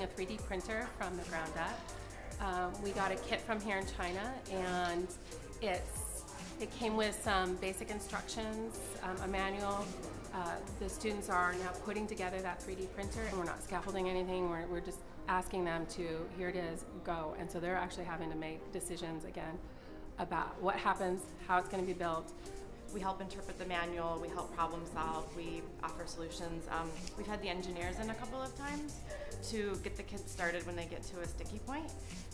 building a 3D printer from the ground up. Um, we got a kit from here in China, and it's it came with some basic instructions, um, a manual. Uh, the students are now putting together that 3D printer, and we're not scaffolding anything. We're, we're just asking them to here it is, go. And so they're actually having to make decisions again about what happens, how it's going to be built, we help interpret the manual, we help problem solve, we offer solutions. Um, we've had the engineers in a couple of times to get the kids started when they get to a sticky point.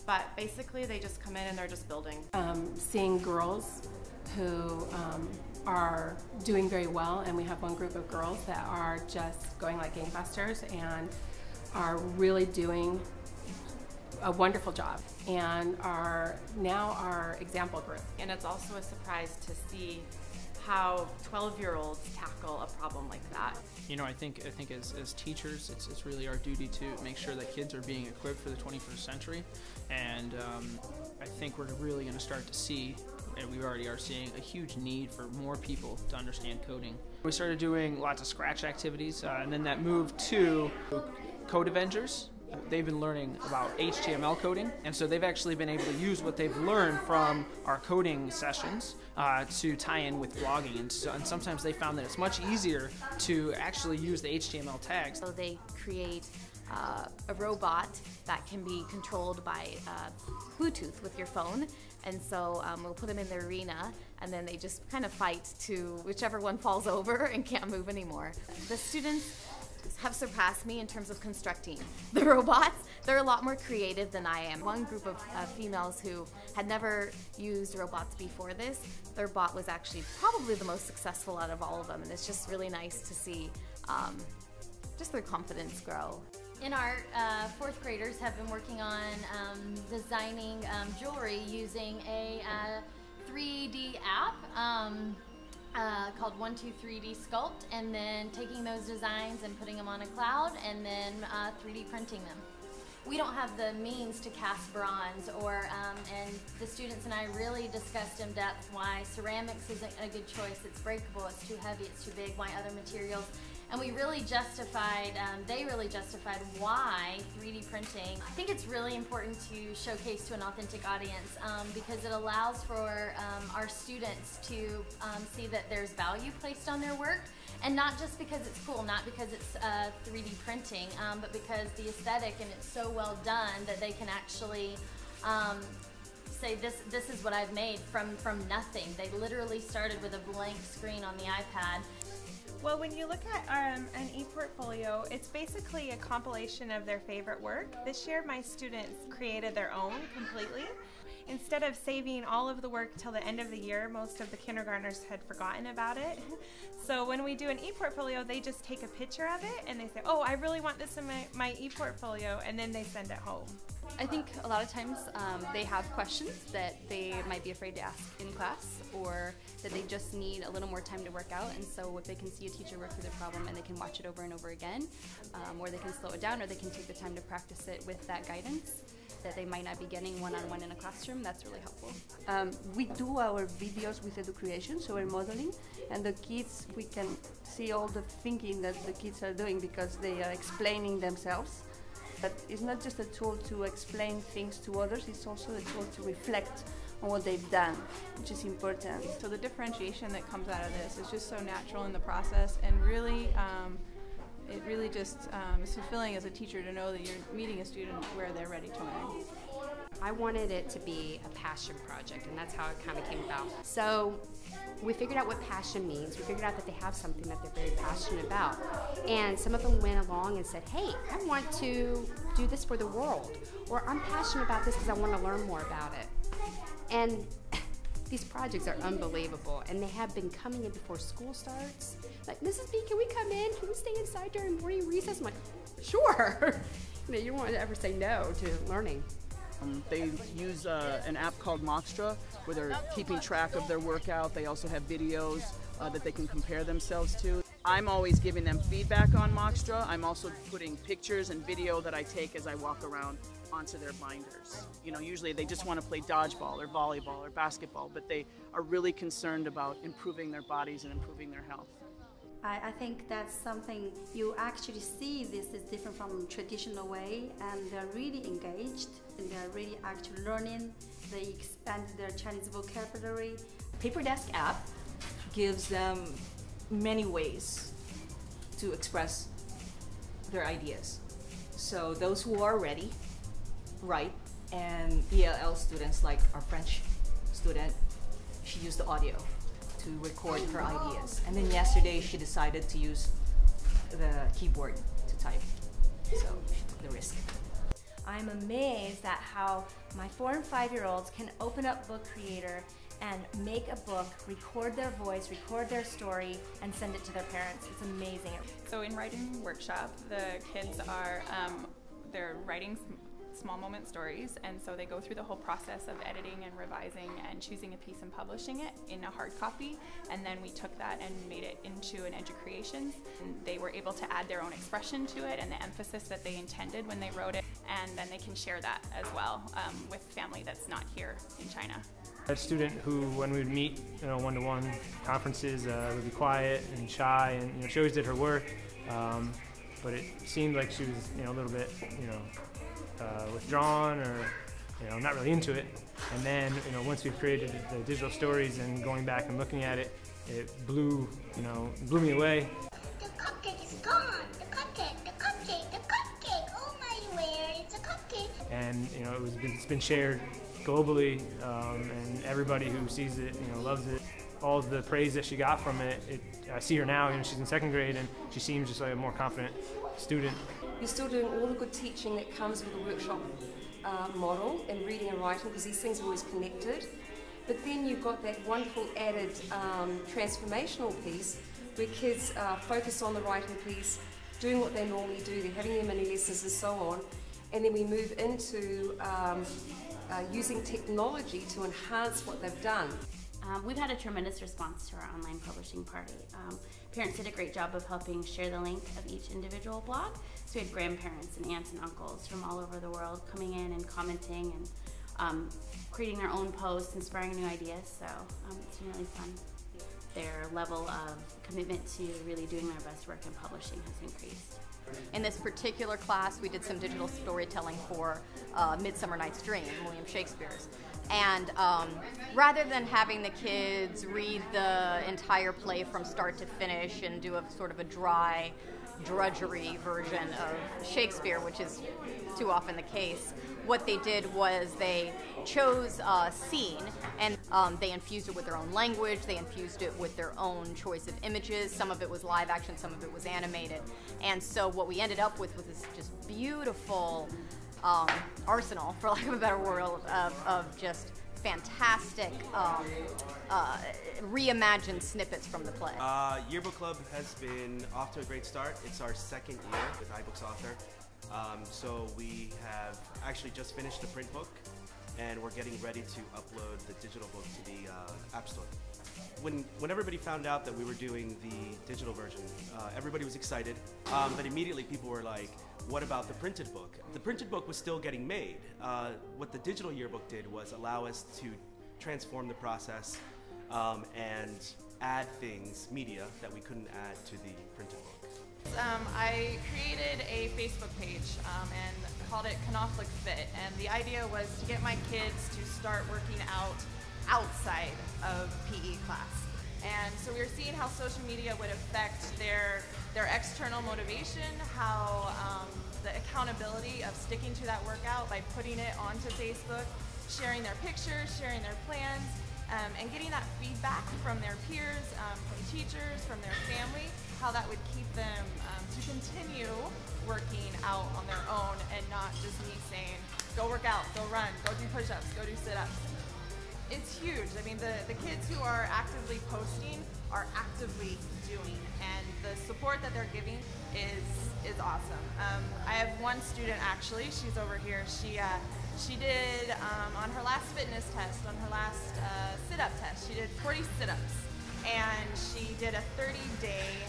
But basically, they just come in and they're just building. Um, seeing girls who um, are doing very well, and we have one group of girls that are just going like gangbusters and are really doing a wonderful job and are now our example group. And it's also a surprise to see how 12 year olds tackle a problem like that. You know, I think I think as, as teachers, it's, it's really our duty to make sure that kids are being equipped for the 21st century, and um, I think we're really going to start to see, and we already are seeing, a huge need for more people to understand coding. We started doing lots of Scratch activities, uh, and then that moved to Code Avengers, they've been learning about HTML coding, and so they've actually been able to use what they've learned from our coding sessions uh, to tie in with blogging. And, so, and sometimes they found that it's much easier to actually use the HTML tags. So they create uh, a robot that can be controlled by uh, Bluetooth with your phone. And so um, we'll put them in the arena, and then they just kind of fight to whichever one falls over and can't move anymore. The students have surpassed me in terms of constructing the robots. They're a lot more creative than I am. One group of uh, females who had never used robots before this, their bot was actually probably the most successful out of all of them, and it's just really nice to see um, just their confidence grow. In art, uh, fourth graders have been working on um, designing um, jewelry using a uh, 3D app. Uh, called 123D Sculpt, and then taking those designs and putting them on a cloud, and then uh, 3D printing them. We don't have the means to cast bronze, or um, and the students and I really discussed in depth why ceramics isn't a good choice. It's breakable, it's too heavy, it's too big. Why other materials and we really justified, um, they really justified why 3D printing. I think it's really important to showcase to an authentic audience um, because it allows for um, our students to um, see that there's value placed on their work and not just because it's cool, not because it's uh, 3D printing, um, but because the aesthetic and it's so well done that they can actually um, say this this is what I've made from from nothing. They literally started with a blank screen on the iPad well, when you look at um, an e-portfolio, it's basically a compilation of their favorite work. This year, my students created their own completely. Instead of saving all of the work till the end of the year, most of the kindergartners had forgotten about it. So when we do an e-portfolio, they just take a picture of it and they say, oh, I really want this in my, my e-portfolio, and then they send it home. I think a lot of times um, they have questions that they might be afraid to ask in class or that they just need a little more time to work out. And so if they can see a teacher work through the problem and they can watch it over and over again, um, or they can slow it down, or they can take the time to practice it with that guidance that they might not be getting one-on-one in a classroom, that's really helpful. Um, we do our videos with Educreation, so we're modeling, and the kids, we can see all the thinking that the kids are doing because they are explaining themselves. But it's not just a tool to explain things to others, it's also a tool to reflect on what they've done, which is important. So the differentiation that comes out of this is just so natural in the process and really um, it really just um, is fulfilling as a teacher to know that you're meeting a student where they're ready to learn. I wanted it to be a passion project, and that's how it kind of came about. So we figured out what passion means. We figured out that they have something that they're very passionate about. And some of them went along and said, hey, I want to do this for the world. Or I'm passionate about this because I want to learn more about it. And these projects are unbelievable, and they have been coming in before school starts. Like, Mrs. B, can we come in? Can we stay inside during morning recess? I'm like, sure. you know, you don't want to ever say no to learning. Um, they use uh, an app called Moxtra where they're keeping track of their workout. They also have videos uh, that they can compare themselves to. I'm always giving them feedback on Moxtra. I'm also putting pictures and video that I take as I walk around onto their binders. You know, usually they just want to play dodgeball or volleyball or basketball, but they are really concerned about improving their bodies and improving their health. I, I think that's something you actually see this is different from traditional way and they're really engaged and they're really actually learning. They expand their Chinese vocabulary. Paper Desk app gives them many ways to express their ideas. So those who are ready, write, and ELL students like our French student, she used the audio to record her ideas. And then yesterday she decided to use the keyboard to type. So she took the risk. I'm amazed at how my four and five year olds can open up Book Creator and make a book, record their voice, record their story, and send it to their parents. It's amazing. So in writing workshop, the kids are um, they're writing small moment stories, and so they go through the whole process of editing and revising and choosing a piece and publishing it in a hard copy. And then we took that and made it into an Educreations. And they were able to add their own expression to it and the emphasis that they intended when they wrote it, and then they can share that as well um, with family that's not here in China. A student who, when we would meet, you know, one-to-one conferences, uh, would be quiet and shy, and you know, she always did her work. Um, but it seemed like she was, you know, a little bit, you know, uh, withdrawn or you know not really into it. And then you know once we've created the digital stories and going back and looking at it, it blew you know blew me away. The cupcake is gone. The cupcake, the cupcake, the cupcake. Oh my, where is the cupcake? And you know it was it's been shared globally, um, and everybody who sees it you know loves it. All the praise that she got from it, it I see her now, you know, she's in second grade, and she seems just like a more confident student. You're still doing all the good teaching that comes with a workshop uh, model in reading and writing because these things are always connected. But then you've got that wonderful added um, transformational piece where kids uh, focus on the writing piece, doing what they normally do, they're having their mini lessons and so on. And then we move into um, uh, using technology to enhance what they've done. Um, we've had a tremendous response to our online publishing party. Um, parents did a great job of helping share the link of each individual blog. So we had grandparents and aunts and uncles from all over the world coming in and commenting and um, creating their own posts, inspiring new ideas. So um, it's been really fun. Their level of commitment to really doing their best work in publishing has increased. In this particular class, we did some digital storytelling for uh, Midsummer Night's Dream, William Shakespeare's. And um, rather than having the kids read the entire play from start to finish and do a sort of a dry, drudgery version of Shakespeare, which is too often the case, what they did was they chose a scene and um, they infused it with their own language, they infused it with their own choice of images. Some of it was live action, some of it was animated. And so what we ended up with was this just beautiful um, arsenal, for lack of a better word, of, of just fantastic um, uh, reimagined snippets from the play. Uh, Yearbook Club has been off to a great start. It's our second year with iBooks Author. Um, so we have actually just finished the print book and we're getting ready to upload the digital book to the uh, App Store. When, when everybody found out that we were doing the digital version, uh, everybody was excited, um, but immediately people were like, what about the printed book? The printed book was still getting made. Uh, what the digital yearbook did was allow us to transform the process um, and add things, media, that we couldn't add to the printed book. Um, I created a Facebook page um, and called it Conflict Fit, and the idea was to get my kids to start working out outside of PE class. And so we were seeing how social media would affect their their external motivation, how um, the accountability of sticking to that workout by putting it onto Facebook, sharing their pictures, sharing their plans, um, and getting that feedback from their peers, um, from teachers, from their family, how that would keep them um, to continue working out on their own and not just me saying, go work out, go run, go do push-ups, go do sit-ups. It's huge. I mean, the, the kids who are actively posting are actively doing, and the support that they're giving is is awesome. Um, I have one student actually. She's over here. She uh, she did um, on her last fitness test, on her last uh, sit-up test. She did 40 sit-ups, and she did a 30-day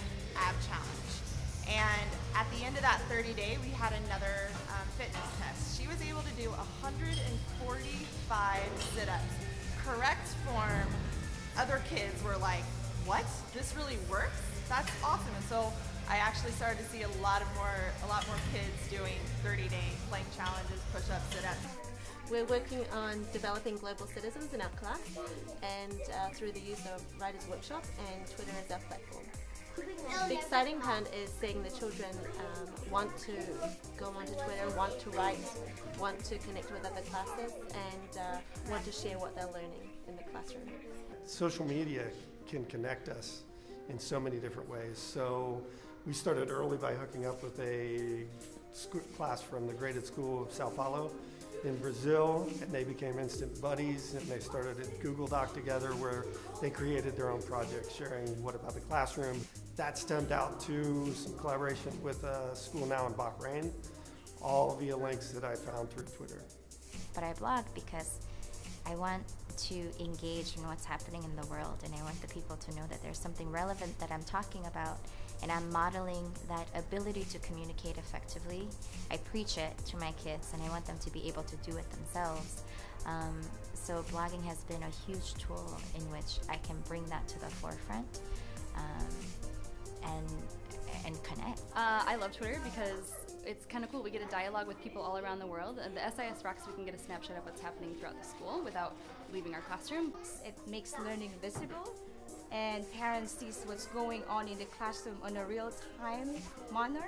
end of that 30 day, we had another um, fitness test. She was able to do 145 sit-ups. Correct form. Other kids were like, what? This really works? that's awesome. And so I actually started to see a lot of more, a lot more kids doing 30-day plank challenges, push-ups, sit-ups. We're working on developing global citizens in our class and uh, through the use of Writers Workshop and Twitter as our platform. The exciting part is seeing the children um, want to go onto Twitter, want to write, want to connect with other classes, and uh, want to share what they're learning in the classroom. Social media can connect us in so many different ways. So we started early by hooking up with a class from the graded school of Sao Paulo in Brazil, and they became instant buddies, and they started a Google Doc together where they created their own project, sharing what about the classroom. That stemmed out to some collaboration with a school now in Bahrain, all via links that I found through Twitter. But I blog because I want to engage in what's happening in the world, and I want the people to know that there's something relevant that I'm talking about, and I'm modeling that ability to communicate effectively. I preach it to my kids, and I want them to be able to do it themselves. Um, so blogging has been a huge tool in which I can bring that to the forefront um, and and connect. Uh, I love Twitter because it's kind of cool. We get a dialogue with people all around the world. And the SIS Rocks, we can get a snapshot of what's happening throughout the school without leaving our classroom. It makes learning visible and parents sees what's going on in the classroom on a real-time manner.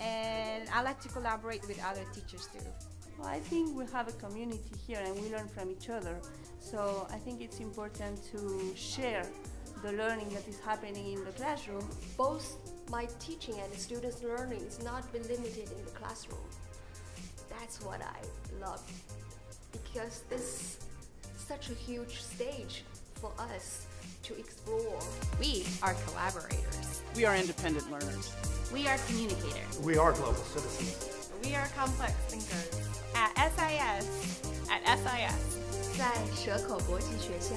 And I like to collaborate with other teachers too. Well, I think we have a community here and we learn from each other. So I think it's important to share the learning that is happening in the classroom. Both my teaching and the students' learning is not be limited in the classroom. That's what I love because this such a huge stage for us to explore. We are collaborators. We are independent learners. We are communicators. We are global citizens. We are complex thinkers. At SIS, at SIS. 在蛇口国际学校。